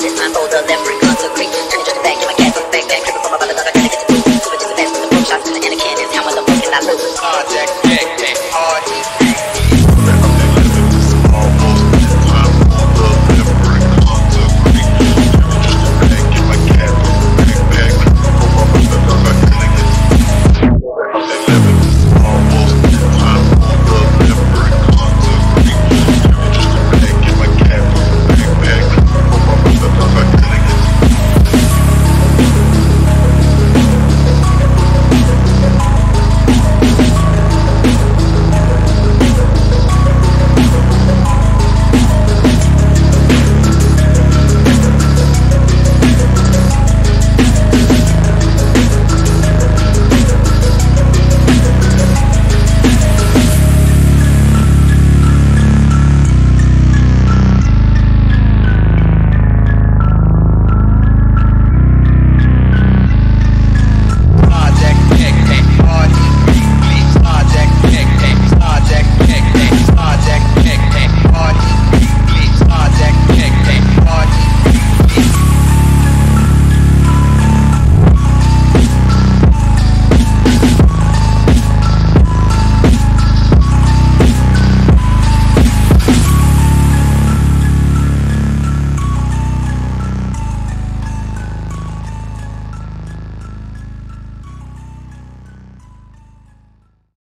This my for the leprechauns, a creature